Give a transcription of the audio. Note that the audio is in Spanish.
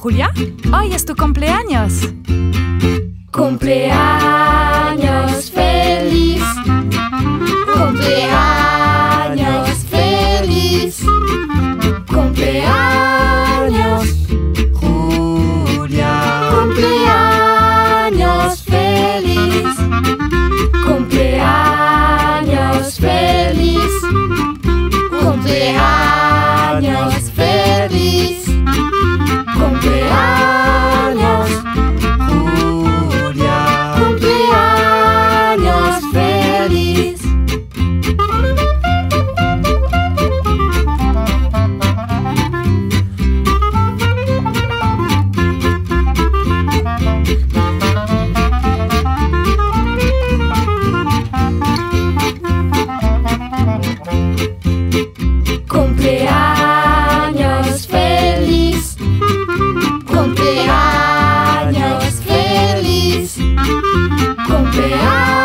Julia, hoy es tu cumpleaños. Cumpleaños feliz. Cumpleaños